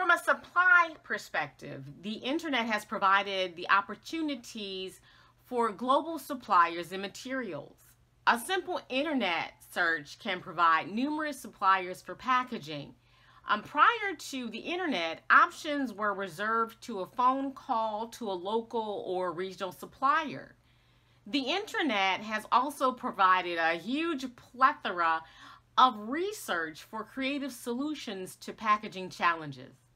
From a supply perspective, the internet has provided the opportunities for global suppliers and materials. A simple internet search can provide numerous suppliers for packaging. Um, prior to the internet, options were reserved to a phone call to a local or regional supplier. The internet has also provided a huge plethora of research for creative solutions to packaging challenges.